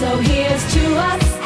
So here's to us.